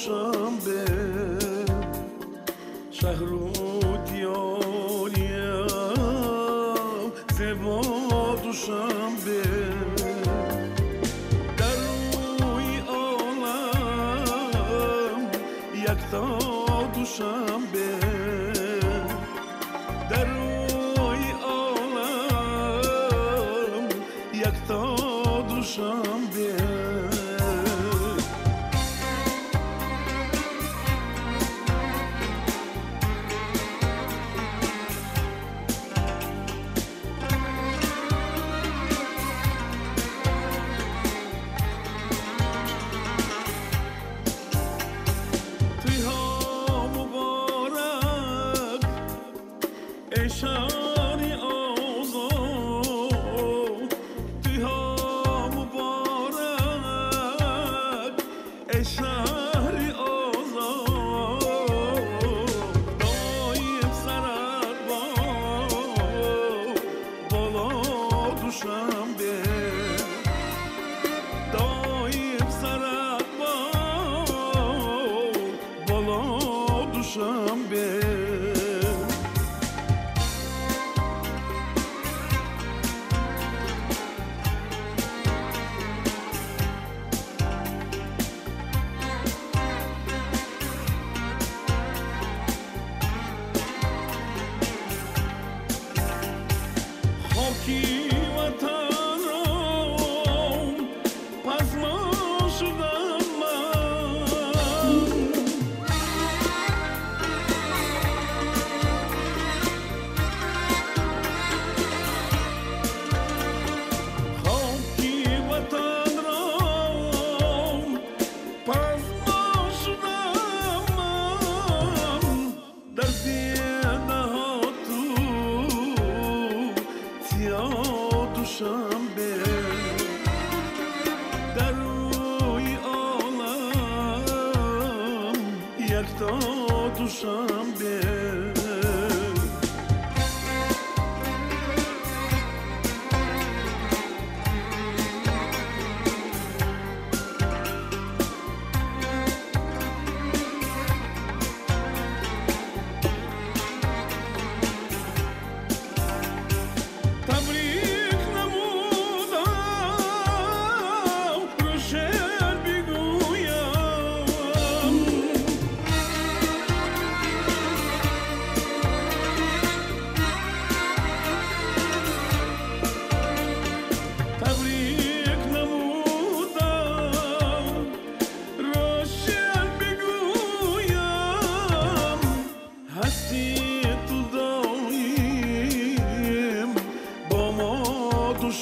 душанбе шаҳру диёриям зебо душанбе дар рӯи олам якто душанбе дар рӯи олам якто душанбе you. doğdusam